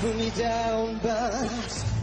put me down, but